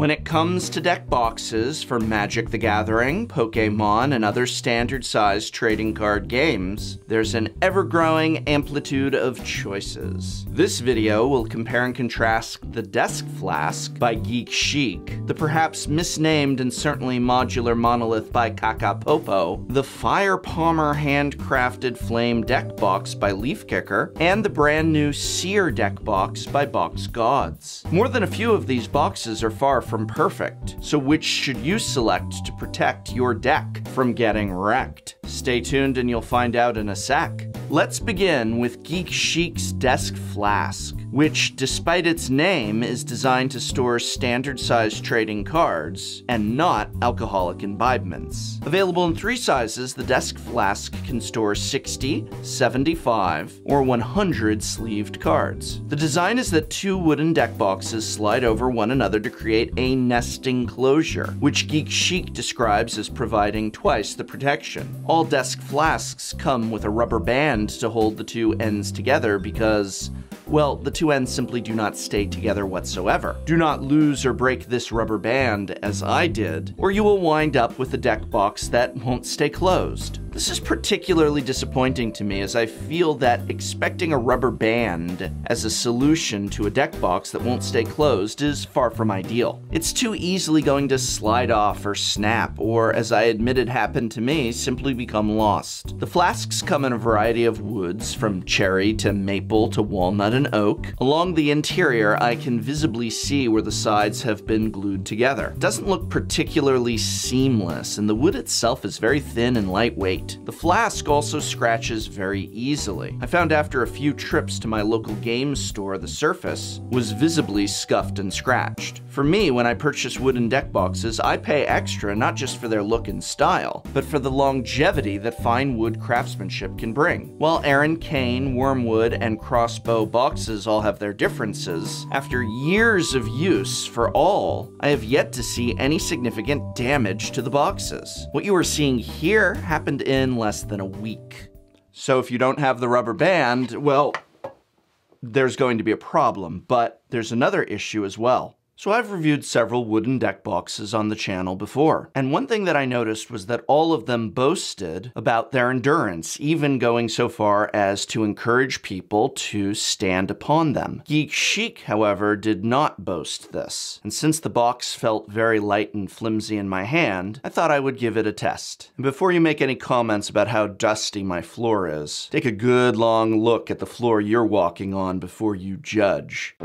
When it comes to deck boxes for Magic the Gathering, Pokemon, and other standard sized trading card games, there's an ever growing amplitude of choices. This video will compare and contrast the Desk Flask by Geek Chic, the perhaps misnamed and certainly modular monolith by Kakapopo, the Fire Palmer handcrafted flame deck box by Leifkicker, and the brand new Seer deck box by Box Gods. More than a few of these boxes are far from perfect, so which should you select to protect your deck from getting wrecked? Stay tuned and you'll find out in a sec. Let's begin with Geek Chic's Desk Flask, which, despite its name, is designed to store standard sized trading cards and not alcoholic imbibements. Available in three sizes, the Desk Flask can store 60, 75, or 100 sleeved cards. The design is that two wooden deck boxes slide over one another to create a nesting closure, which Geek Chic describes as providing twice the protection. All desk flasks come with a rubber band to hold the two ends together because, well, the two ends simply do not stay together whatsoever. Do not lose or break this rubber band, as I did, or you will wind up with a deck box that won't stay closed. This is particularly disappointing to me as I feel that expecting a rubber band as a solution to a deck box that won't stay closed is far from ideal. It's too easily going to slide off or snap, or as I admitted happened to me, simply become lost. The flasks come in a variety of woods, from cherry to maple to walnut and oak. Along the interior, I can visibly see where the sides have been glued together. It doesn't look particularly seamless, and the wood itself is very thin and lightweight. The flask also scratches very easily. I found after a few trips to my local games store, the surface was visibly scuffed and scratched. For me, when I purchase wooden deck boxes, I pay extra not just for their look and style, but for the longevity that fine wood craftsmanship can bring. While Aaron Kane, Wormwood, and Crossbow boxes all have their differences, after years of use for all, I have yet to see any significant damage to the boxes. What you are seeing here happened in less than a week. So if you don't have the rubber band, well, there's going to be a problem, but there's another issue as well. So I've reviewed several wooden deck boxes on the channel before, and one thing that I noticed was that all of them boasted about their endurance, even going so far as to encourage people to stand upon them. Geek Chic, however, did not boast this, and since the box felt very light and flimsy in my hand, I thought I would give it a test. And before you make any comments about how dusty my floor is, take a good long look at the floor you're walking on before you judge.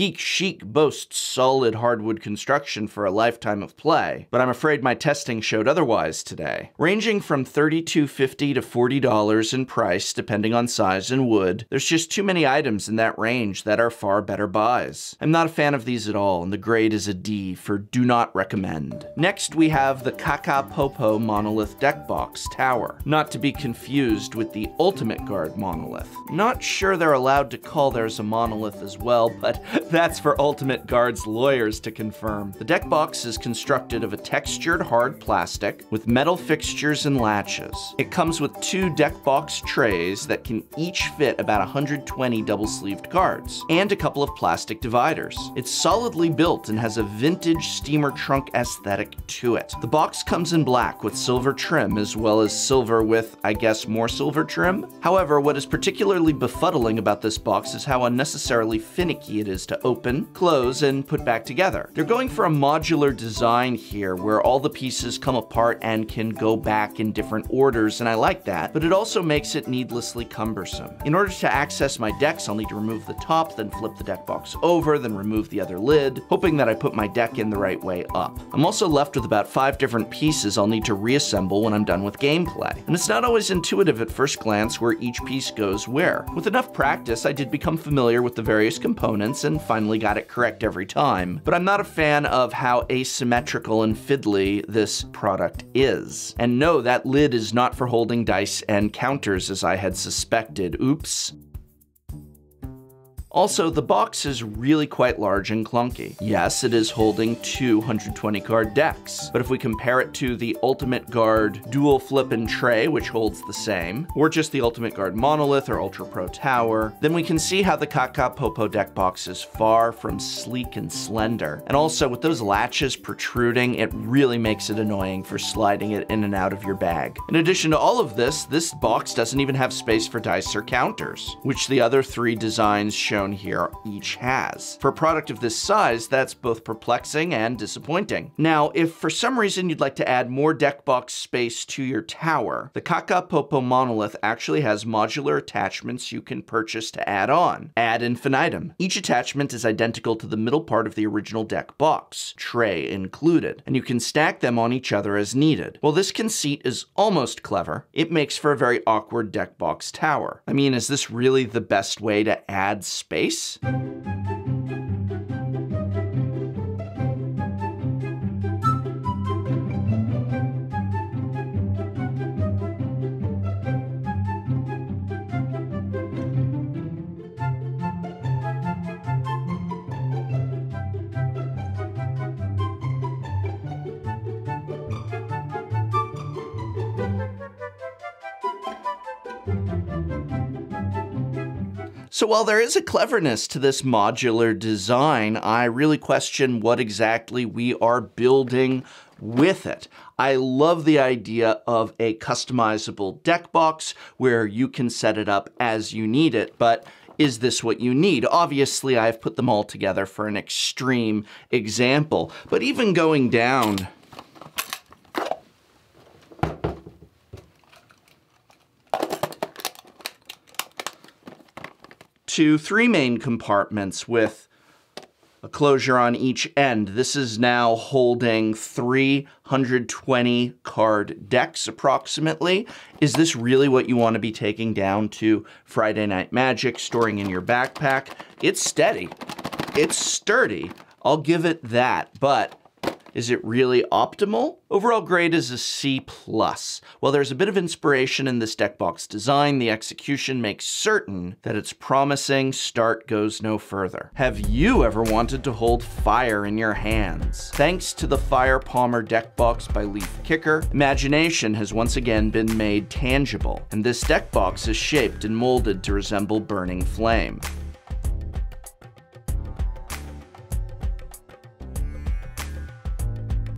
Geek Chic boasts solid hardwood construction for a lifetime of play, but I'm afraid my testing showed otherwise today. Ranging from $32.50 to $40 in price, depending on size and wood, there's just too many items in that range that are far better buys. I'm not a fan of these at all, and the grade is a D for do not recommend. Next, we have the Kakapopo Monolith Deck Box Tower, not to be confused with the Ultimate Guard Monolith. Not sure they're allowed to call theirs a monolith as well, but That's for Ultimate Guard's lawyers to confirm. The deck box is constructed of a textured hard plastic with metal fixtures and latches. It comes with two deck box trays that can each fit about 120 double-sleeved cards, and a couple of plastic dividers. It's solidly built and has a vintage steamer trunk aesthetic to it. The box comes in black with silver trim as well as silver with, I guess, more silver trim. However, what is particularly befuddling about this box is how unnecessarily finicky it is to open, close, and put back together. They're going for a modular design here where all the pieces come apart and can go back in different orders, and I like that, but it also makes it needlessly cumbersome. In order to access my decks, I'll need to remove the top, then flip the deck box over, then remove the other lid, hoping that I put my deck in the right way up. I'm also left with about five different pieces I'll need to reassemble when I'm done with gameplay. And it's not always intuitive at first glance where each piece goes where. With enough practice, I did become familiar with the various components and finally got it correct every time, but I'm not a fan of how asymmetrical and fiddly this product is. And no, that lid is not for holding dice and counters as I had suspected. Oops. Also, the box is really quite large and clunky. Yes, it is holding two 120 card decks, but if we compare it to the Ultimate Guard Dual Flip and Tray, which holds the same, or just the Ultimate Guard Monolith or Ultra Pro Tower, then we can see how the Kakapopo deck box is far from sleek and slender. And also, with those latches protruding, it really makes it annoying for sliding it in and out of your bag. In addition to all of this, this box doesn't even have space for dice or counters, which the other three designs show shown here each has. For a product of this size, that's both perplexing and disappointing. Now, if for some reason you'd like to add more deck box space to your tower, the Kakapopo Monolith actually has modular attachments you can purchase to add on, ad infinitum. Each attachment is identical to the middle part of the original deck box, tray included, and you can stack them on each other as needed. While this conceit is almost clever, it makes for a very awkward deck box tower. I mean, is this really the best way to add space space. So while there is a cleverness to this modular design, I really question what exactly we are building with it. I love the idea of a customizable deck box where you can set it up as you need it, but is this what you need? Obviously, I've put them all together for an extreme example, but even going down to three main compartments with a closure on each end. This is now holding 320 card decks approximately. Is this really what you want to be taking down to Friday Night Magic, storing in your backpack? It's steady. It's sturdy. I'll give it that, but is it really optimal? Overall grade is a C+. While there's a bit of inspiration in this deck box design, the execution makes certain that its promising start goes no further. Have you ever wanted to hold fire in your hands? Thanks to the Fire Palmer deck box by Leifkicker, imagination has once again been made tangible, and this deck box is shaped and molded to resemble burning flame.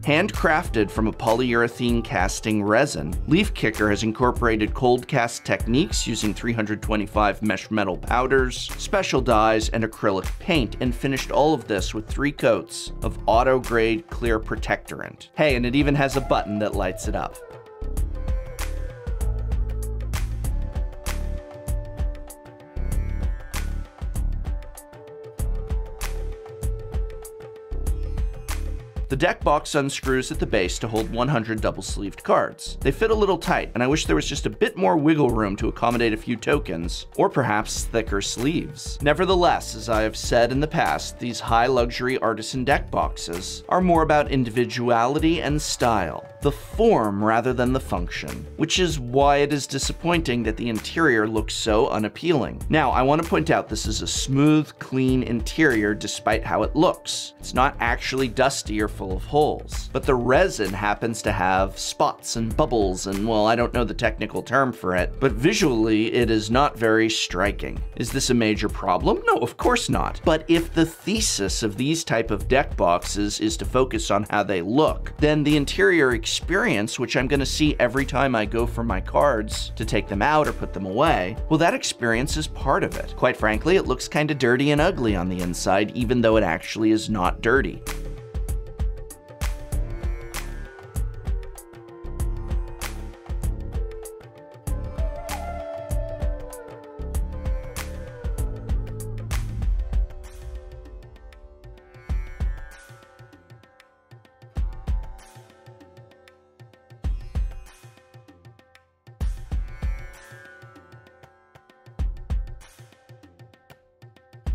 Handcrafted from a polyurethane casting resin, Leifkicker has incorporated cold cast techniques using 325 mesh metal powders, special dyes, and acrylic paint, and finished all of this with three coats of auto-grade clear protectorant. Hey, and it even has a button that lights it up. The deck box unscrews at the base to hold 100 double-sleeved cards. They fit a little tight, and I wish there was just a bit more wiggle room to accommodate a few tokens, or perhaps thicker sleeves. Nevertheless, as I have said in the past, these high luxury artisan deck boxes are more about individuality and style the form rather than the function, which is why it is disappointing that the interior looks so unappealing. Now, I want to point out this is a smooth, clean interior despite how it looks. It's not actually dusty or full of holes, but the resin happens to have spots and bubbles and, well, I don't know the technical term for it, but visually it is not very striking. Is this a major problem? No, of course not. But if the thesis of these type of deck boxes is to focus on how they look, then the interior experience, which I'm gonna see every time I go for my cards to take them out or put them away, well, that experience is part of it. Quite frankly, it looks kinda dirty and ugly on the inside, even though it actually is not dirty.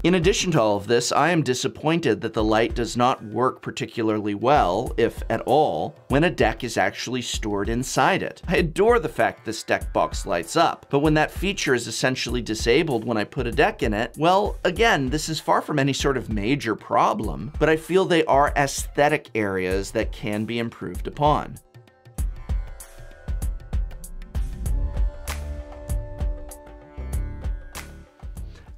In addition to all of this, I am disappointed that the light does not work particularly well, if at all, when a deck is actually stored inside it. I adore the fact this deck box lights up, but when that feature is essentially disabled when I put a deck in it, well, again, this is far from any sort of major problem, but I feel they are aesthetic areas that can be improved upon.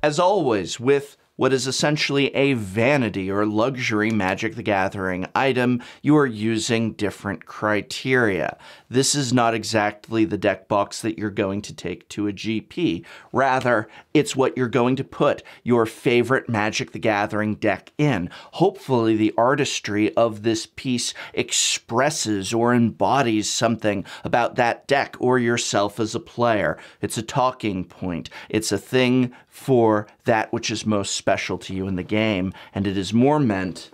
As always, with what is essentially a vanity or luxury Magic the Gathering item, you are using different criteria. This is not exactly the deck box that you're going to take to a GP. Rather, it's what you're going to put your favorite Magic the Gathering deck in. Hopefully, the artistry of this piece expresses or embodies something about that deck or yourself as a player. It's a talking point. It's a thing for that which is most special to you in the game, and it is more meant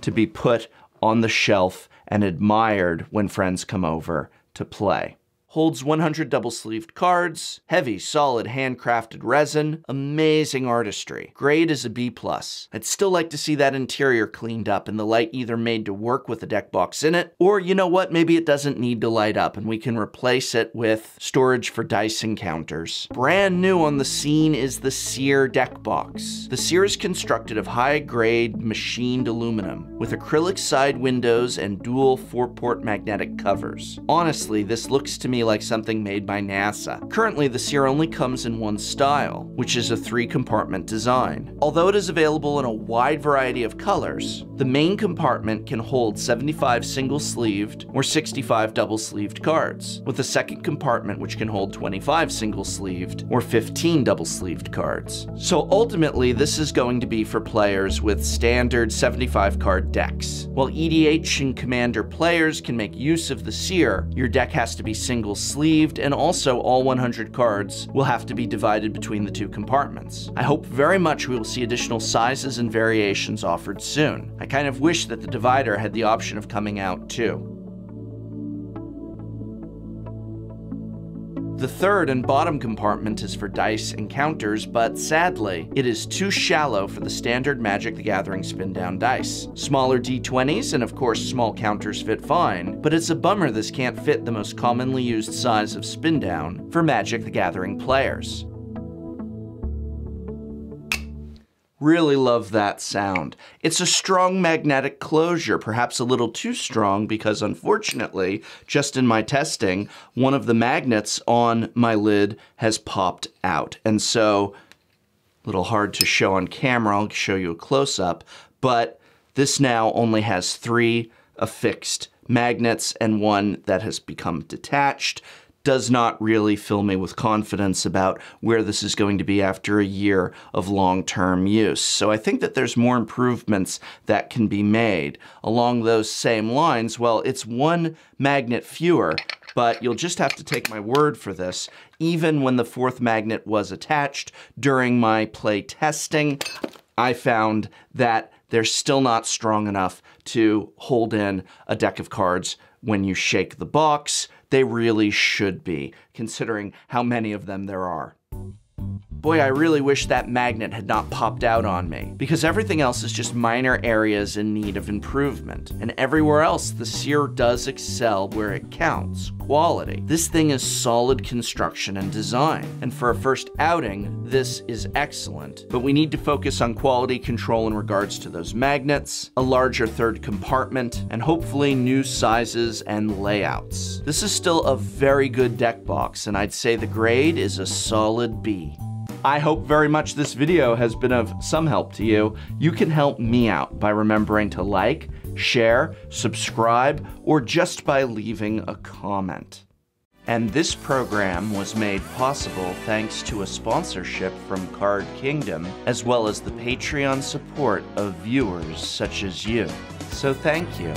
to be put on the shelf and admired when friends come over to play holds 100 double-sleeved cards, heavy, solid, handcrafted resin, amazing artistry. Grade is a B+. I'd still like to see that interior cleaned up and the light either made to work with the deck box in it, or you know what, maybe it doesn't need to light up and we can replace it with storage for dice encounters. Brand new on the scene is the Seer deck box. The Seer is constructed of high-grade machined aluminum with acrylic side windows and dual four-port magnetic covers. Honestly, this looks to me like something made by NASA. Currently, the Seer only comes in one style, which is a three compartment design. Although it is available in a wide variety of colors, the main compartment can hold 75 single sleeved or 65 double sleeved cards, with a second compartment which can hold 25 single sleeved or 15 double sleeved cards. So ultimately, this is going to be for players with standard 75 card decks. While EDH and Commander players can make use of the Seer, your deck has to be single sleeved, and also all 100 cards will have to be divided between the two compartments. I hope very much we will see additional sizes and variations offered soon. I kind of wish that the divider had the option of coming out too. The third and bottom compartment is for dice and counters, but sadly, it is too shallow for the standard Magic the Gathering spin down dice. Smaller d20s and of course small counters fit fine, but it's a bummer this can't fit the most commonly used size of spin down for Magic the Gathering players. Really love that sound. It's a strong magnetic closure, perhaps a little too strong because unfortunately, just in my testing, one of the magnets on my lid has popped out. And so, a little hard to show on camera, I'll show you a close-up, but this now only has three affixed magnets and one that has become detached does not really fill me with confidence about where this is going to be after a year of long-term use. So I think that there's more improvements that can be made. Along those same lines, well, it's one magnet fewer, but you'll just have to take my word for this. Even when the fourth magnet was attached during my play testing, I found that they're still not strong enough to hold in a deck of cards when you shake the box. They really should be, considering how many of them there are. Boy, I really wish that magnet had not popped out on me, because everything else is just minor areas in need of improvement. And everywhere else, the Seer does excel where it counts, quality. This thing is solid construction and design, and for a first outing, this is excellent. But we need to focus on quality control in regards to those magnets, a larger third compartment, and hopefully new sizes and layouts. This is still a very good deck box, and I'd say the grade is a solid B. I hope very much this video has been of some help to you. You can help me out by remembering to like, share, subscribe, or just by leaving a comment. And this program was made possible thanks to a sponsorship from Card Kingdom, as well as the Patreon support of viewers such as you. So thank you.